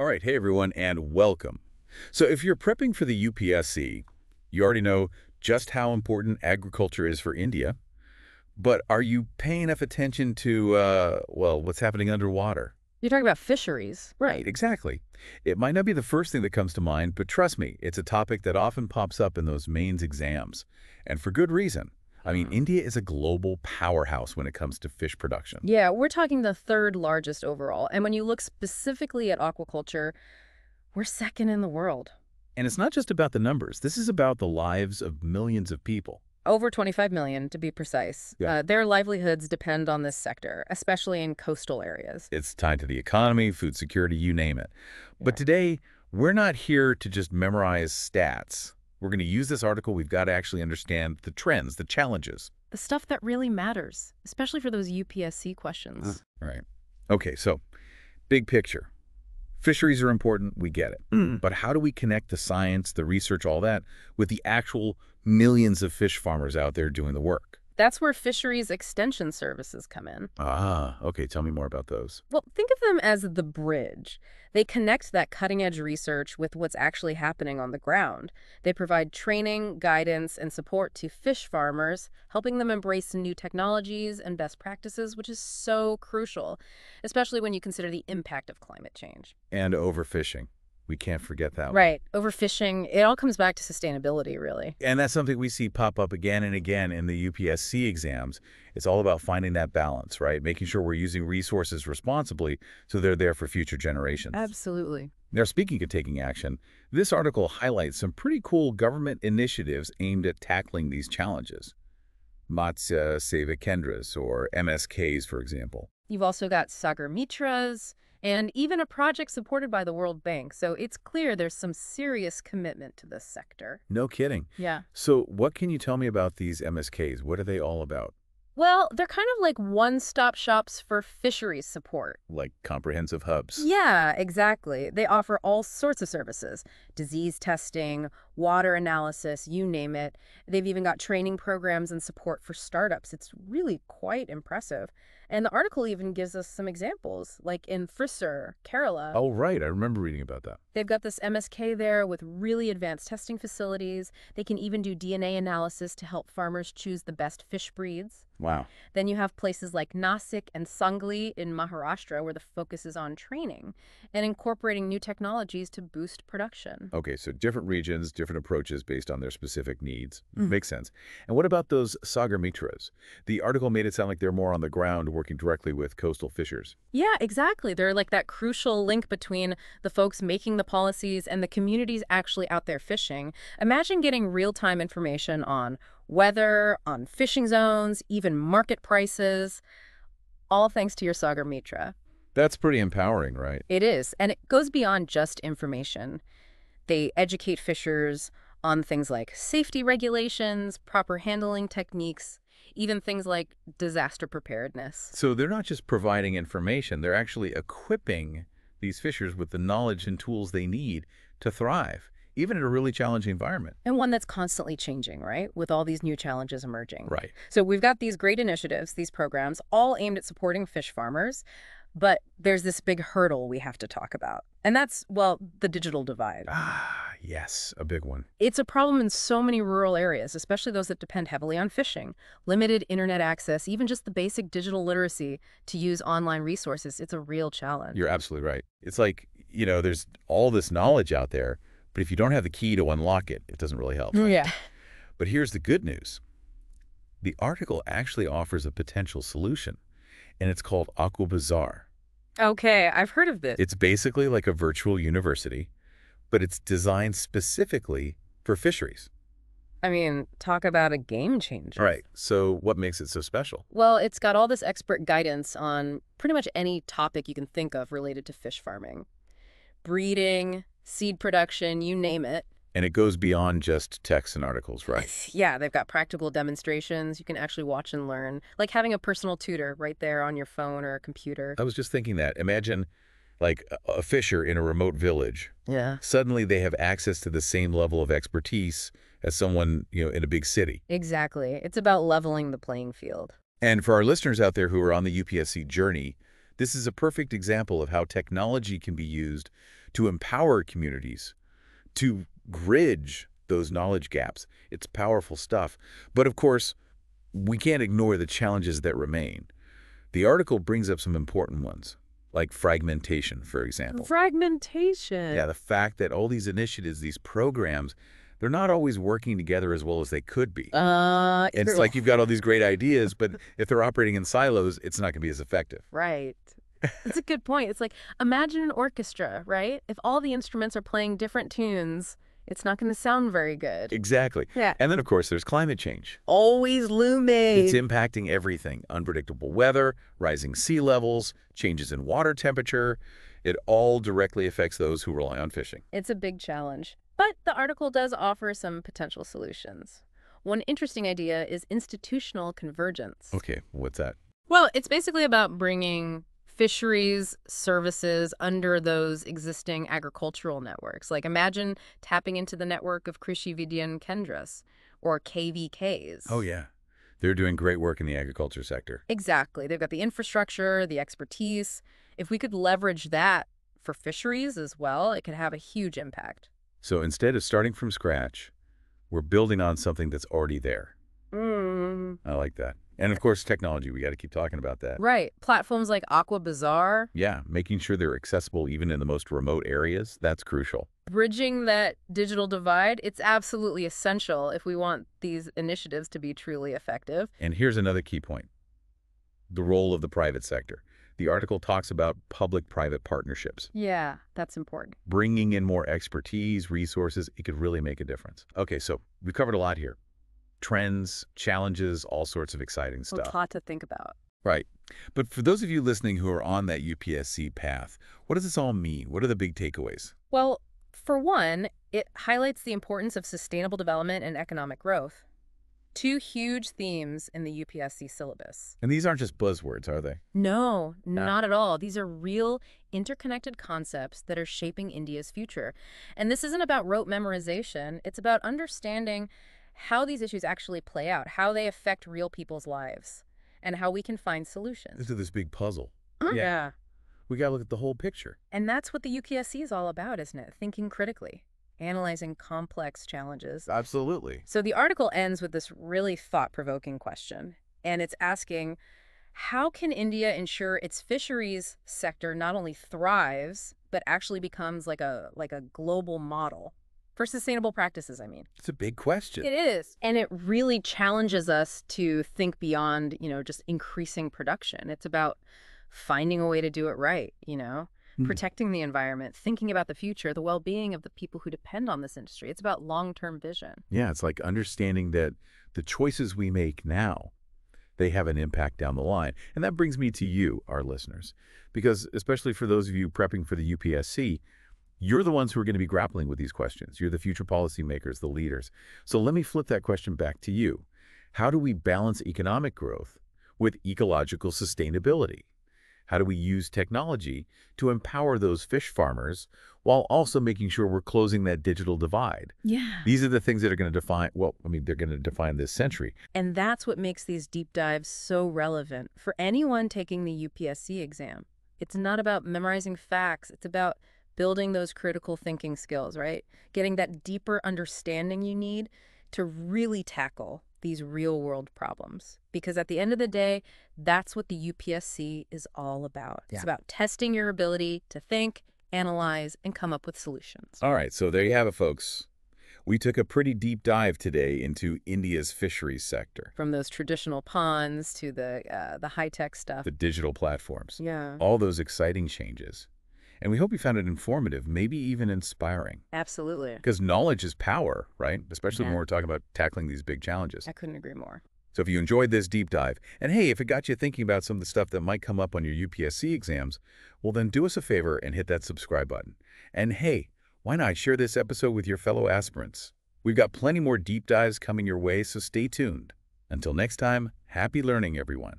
All right, hey everyone, and welcome. So if you're prepping for the UPSC, you already know just how important agriculture is for India. But are you paying enough attention to, uh, well, what's happening underwater? You're talking about fisheries. Right, exactly. It might not be the first thing that comes to mind, but trust me, it's a topic that often pops up in those mains exams. And for good reason. I mean, India is a global powerhouse when it comes to fish production. Yeah, we're talking the third largest overall. And when you look specifically at aquaculture, we're second in the world. And it's not just about the numbers. This is about the lives of millions of people. Over 25 million, to be precise. Yeah. Uh, their livelihoods depend on this sector, especially in coastal areas. It's tied to the economy, food security, you name it. But today, we're not here to just memorize stats. We're going to use this article. We've got to actually understand the trends, the challenges. The stuff that really matters, especially for those UPSC questions. Mm. Right. Okay, so big picture. Fisheries are important, we get it. Mm. But how do we connect the science, the research, all that, with the actual millions of fish farmers out there doing the work? That's where fisheries extension services come in. Ah, okay, tell me more about those. Well, think of them as the bridge. They connect that cutting edge research with what's actually happening on the ground. They provide training, guidance, and support to fish farmers, helping them embrace new technologies and best practices, which is so crucial, especially when you consider the impact of climate change. And overfishing. We can't forget that one. Right. Overfishing, it all comes back to sustainability, really. And that's something we see pop up again and again in the UPSC exams. It's all about finding that balance, right? Making sure we're using resources responsibly so they're there for future generations. Absolutely. Now, speaking of taking action, this article highlights some pretty cool government initiatives aimed at tackling these challenges. Matsya Seva Kendras, or MSKs, for example. You've also got Sagar Mitras and even a project supported by the World Bank. So it's clear there's some serious commitment to this sector. No kidding. Yeah. So what can you tell me about these MSKs? What are they all about? Well, they're kind of like one-stop shops for fisheries support. Like comprehensive hubs? Yeah, exactly. They offer all sorts of services. Disease testing, water analysis, you name it. They've even got training programs and support for startups. It's really quite impressive. And the article even gives us some examples, like in Thrissur, Kerala. Oh, right. I remember reading about that. They've got this MSK there with really advanced testing facilities. They can even do DNA analysis to help farmers choose the best fish breeds. Wow. Then you have places like Nasik and Sangli in Maharashtra where the focus is on training and incorporating new technologies to boost production. Okay, so different regions, different approaches based on their specific needs. Mm. Makes sense. And what about those Sagar Mitras? The article made it sound like they're more on the ground working directly with coastal fishers. Yeah, exactly. They're like that crucial link between the folks making the policies and the communities actually out there fishing. Imagine getting real-time information on weather, on fishing zones, even market prices, all thanks to your Sagar Mitra. That's pretty empowering, right? It is, and it goes beyond just information. They educate fishers on things like safety regulations, proper handling techniques, even things like disaster preparedness. So they're not just providing information, they're actually equipping these fishers with the knowledge and tools they need to thrive, even in a really challenging environment. And one that's constantly changing, right? With all these new challenges emerging. Right. So we've got these great initiatives, these programs, all aimed at supporting fish farmers. But there's this big hurdle we have to talk about. And that's, well, the digital divide. Ah, yes, a big one. It's a problem in so many rural areas, especially those that depend heavily on fishing. Limited internet access, even just the basic digital literacy to use online resources, it's a real challenge. You're absolutely right. It's like, you know, there's all this knowledge out there, but if you don't have the key to unlock it, it doesn't really help. yeah. But here's the good news. The article actually offers a potential solution, and it's called Aqua Bazaar. Okay, I've heard of this. It's basically like a virtual university, but it's designed specifically for fisheries. I mean, talk about a game changer. Right. So what makes it so special? Well, it's got all this expert guidance on pretty much any topic you can think of related to fish farming. Breeding, seed production, you name it. And it goes beyond just text and articles, right? Yeah, they've got practical demonstrations you can actually watch and learn, like having a personal tutor right there on your phone or a computer. I was just thinking that. Imagine like a- a fisher in a remote village. Yeah. Suddenly they have access to the same level of expertise as someone, you know, in a big city. Exactly. It's about leveling the playing field. And for our listeners out there who are on the UPSC journey, this is a perfect example of how technology can be used to empower communities, to bridge those knowledge gaps. It's powerful stuff. But of course, we can't ignore the challenges that remain. The article brings up some important ones, like fragmentation, for example. Fragmentation. Yeah, the fact that all these initiatives, these programs, they're not always working together as well as they could be. Uh, it's like you've got all these great ideas, but if they're operating in silos, it's not going to be as effective. Right. That's a good point. It's like, imagine an orchestra, right? If all the instruments are playing different tunes, it's not going to sound very good. Exactly. Yeah. And then, of course, there's climate change. Always looming. It's impacting everything. Unpredictable weather, rising sea levels, changes in water temperature. It all directly affects those who rely on fishing. It's a big challenge. But the article does offer some potential solutions. One interesting idea is institutional convergence. Okay, what's that? Well, it's basically about bringing fisheries services under those existing agricultural networks. Like imagine tapping into the network of Krishi Vigyan Kendras or KVKs. Oh, yeah. They're doing great work in the agriculture sector. Exactly. They've got the infrastructure, the expertise. If we could leverage that for fisheries as well, it could have a huge impact. So instead of starting from scratch, we're building on something that's already there. Mm. I like that. And of course, technology. We got to keep talking about that. Right. Platforms like Aqua Bazaar. Yeah, making sure they're accessible even in the most remote areas, that's crucial. Bridging that digital divide, it's absolutely essential if we want these initiatives to be truly effective. And here's another key point. The role of the private sector. The article talks about public-private partnerships. Yeah, that's important. Bringing in more expertise, resources, it could really make a difference. Okay, so we've covered a lot here. Trends, challenges, all sorts of exciting stuff. A lot to think about. Right. But for those of you listening who are on that UPSC path, what does this all mean? What are the big takeaways? Well, for one, it highlights the importance of sustainable development and economic growth. Two huge themes in the UPSC syllabus. And these aren't just buzzwords, are they? No, not at all. These are real interconnected concepts that are shaping India's future. And this isn't about rote memorization. It's about understanding how these issues actually play out, how they affect real people's lives, and how we can find solutions. This is this big puzzle. Mm. Yeah. We got to look at the whole picture. And that's what the UPSC is all about, isn't it? Thinking critically, analyzing complex challenges. Absolutely. So the article ends with this really thought-provoking question, and it's asking, how can India ensure its fisheries sector not only thrives, but actually becomes like a like a global model for sustainable practices, I mean? It's a big question. It is. And it really challenges us to think beyond, you know, just increasing production. It's about finding a way to do it right, you know? Hmm. protecting the environment, thinking about the future, the well-being of the people who depend on this industry. It's about long-term vision. Yeah, it's like understanding that the choices we make now, they have an impact down the line. And that brings me to you, our listeners, because especially for those of you prepping for the UPSC, you're the ones who are going to be grappling with these questions. You're the future policymakers, the leaders. So let me flip that question back to you. How do we balance economic growth with ecological sustainability? How do we use technology to empower those fish farmers while also making sure we're closing that digital divide? Yeah. These are the things that are going to define, well, I mean, they're going to define this century. And that's what makes these deep dives so relevant for anyone taking the UPSC exam. It's not about memorizing facts. It's about building those critical thinking skills, right? Getting that deeper understanding you need to really tackle these real world problems. Because at the end of the day, that's what the UPSC is all about. It's about testing your ability to think, analyze, and come up with solutions. All right, so there you have it, folks. We took a pretty deep dive today into India's fisheries sector, From those traditional ponds to the uh, the high-tech stuff. the digital platforms, yeah, all those exciting changes. And we hope you found it informative, maybe even inspiring. absolutely. Because knowledge is power, right? Especially when we're talking about tackling these big challenges. I couldn't agree more. So if you enjoyed this deep dive, and hey, if it got you thinking about some of the stuff that might come up on your UPSC exams, well then do us a favor and hit that subscribe button. And hey, why not share this episode with your fellow aspirants? We've got plenty more deep dives coming your way, so stay tuned. Until next time, happy learning, everyone.